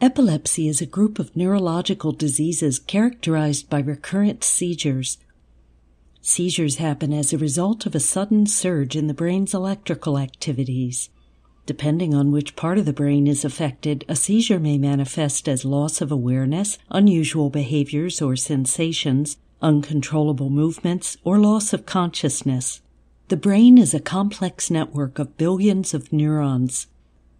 Epilepsy is a group of neurological diseases characterized by recurrent seizures. Seizures happen as a result of a sudden surge in the brain's electrical activities. Depending on which part of the brain is affected, a seizure may manifest as loss of awareness, unusual behaviors or sensations, uncontrollable movements, or loss of consciousness. The brain is a complex network of billions of neurons.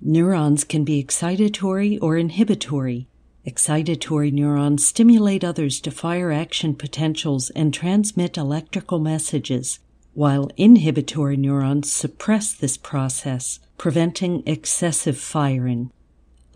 Neurons can be excitatory or inhibitory. Excitatory neurons stimulate others to fire action potentials and transmit electrical messages, while inhibitory neurons suppress this process, preventing excessive firing.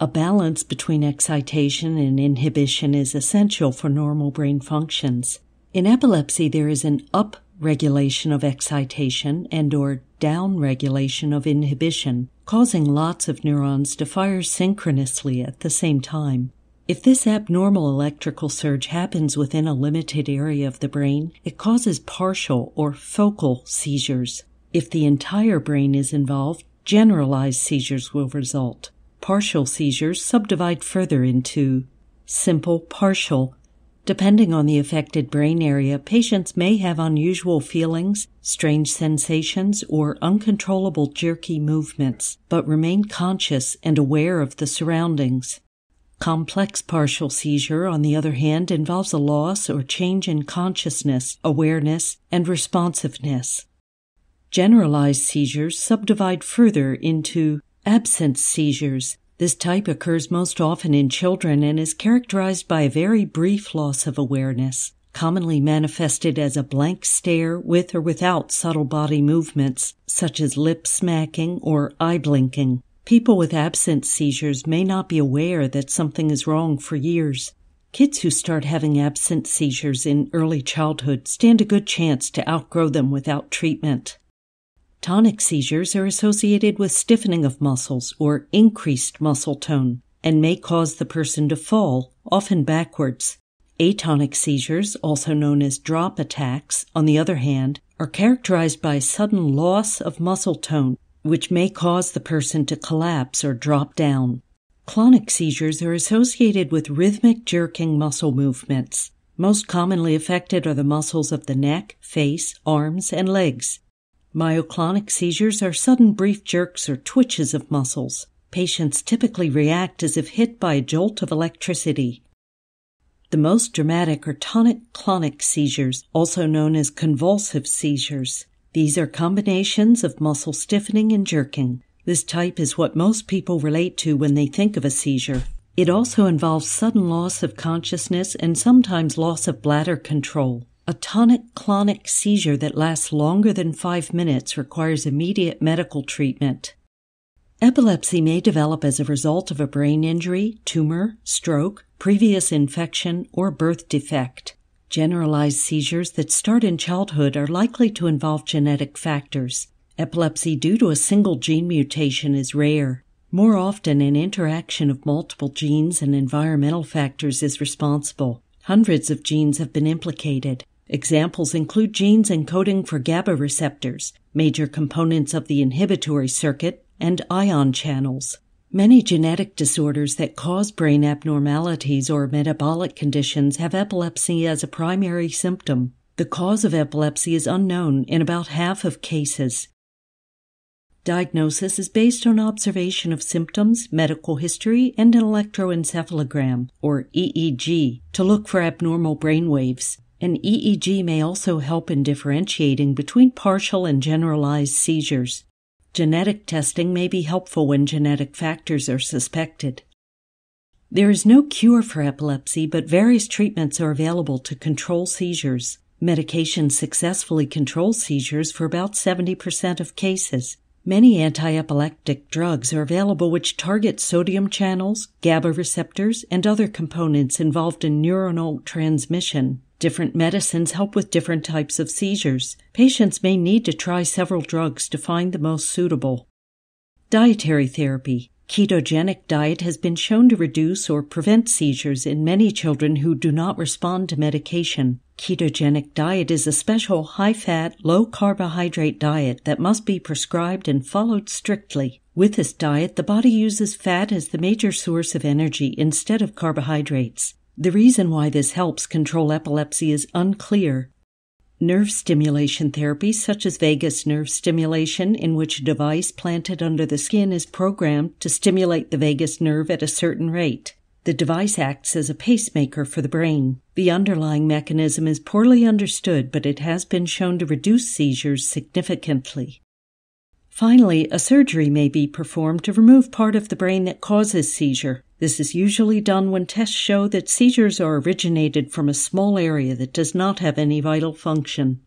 A balance between excitation and inhibition is essential for normal brain functions. In epilepsy, there is an up regulation of excitation and or down regulation of inhibition, causing lots of neurons to fire synchronously at the same time. If this abnormal electrical surge happens within a limited area of the brain, it causes partial or focal seizures. If the entire brain is involved, generalized seizures will result. Partial seizures subdivide further into simple, partial, Depending on the affected brain area, patients may have unusual feelings, strange sensations, or uncontrollable jerky movements, but remain conscious and aware of the surroundings. Complex partial seizure, on the other hand, involves a loss or change in consciousness, awareness, and responsiveness. Generalized seizures subdivide further into absence seizures, this type occurs most often in children and is characterized by a very brief loss of awareness, commonly manifested as a blank stare with or without subtle body movements, such as lip smacking or eye blinking. People with absence seizures may not be aware that something is wrong for years. Kids who start having absence seizures in early childhood stand a good chance to outgrow them without treatment. Tonic seizures are associated with stiffening of muscles or increased muscle tone and may cause the person to fall, often backwards. Atonic seizures, also known as drop attacks, on the other hand, are characterized by sudden loss of muscle tone, which may cause the person to collapse or drop down. Clonic seizures are associated with rhythmic jerking muscle movements. Most commonly affected are the muscles of the neck, face, arms, and legs. Myoclonic seizures are sudden brief jerks or twitches of muscles. Patients typically react as if hit by a jolt of electricity. The most dramatic are tonic clonic seizures, also known as convulsive seizures. These are combinations of muscle stiffening and jerking. This type is what most people relate to when they think of a seizure. It also involves sudden loss of consciousness and sometimes loss of bladder control. A tonic clonic seizure that lasts longer than five minutes requires immediate medical treatment. Epilepsy may develop as a result of a brain injury, tumor, stroke, previous infection, or birth defect. Generalized seizures that start in childhood are likely to involve genetic factors. Epilepsy due to a single gene mutation is rare. More often, an interaction of multiple genes and environmental factors is responsible. Hundreds of genes have been implicated. Examples include genes encoding for GABA receptors, major components of the inhibitory circuit, and ion channels. Many genetic disorders that cause brain abnormalities or metabolic conditions have epilepsy as a primary symptom. The cause of epilepsy is unknown in about half of cases. Diagnosis is based on observation of symptoms, medical history, and an electroencephalogram, or EEG, to look for abnormal brain waves. An EEG may also help in differentiating between partial and generalized seizures. Genetic testing may be helpful when genetic factors are suspected. There is no cure for epilepsy, but various treatments are available to control seizures. Medication successfully controls seizures for about 70% of cases. Many anti-epileptic drugs are available which target sodium channels, GABA receptors, and other components involved in neuronal transmission. Different medicines help with different types of seizures. Patients may need to try several drugs to find the most suitable. Dietary therapy. Ketogenic diet has been shown to reduce or prevent seizures in many children who do not respond to medication. Ketogenic diet is a special high fat, low carbohydrate diet that must be prescribed and followed strictly. With this diet, the body uses fat as the major source of energy instead of carbohydrates. The reason why this helps control epilepsy is unclear, Nerve stimulation therapy, such as vagus nerve stimulation, in which a device planted under the skin is programmed to stimulate the vagus nerve at a certain rate. The device acts as a pacemaker for the brain. The underlying mechanism is poorly understood, but it has been shown to reduce seizures significantly. Finally, a surgery may be performed to remove part of the brain that causes seizure. This is usually done when tests show that seizures are originated from a small area that does not have any vital function.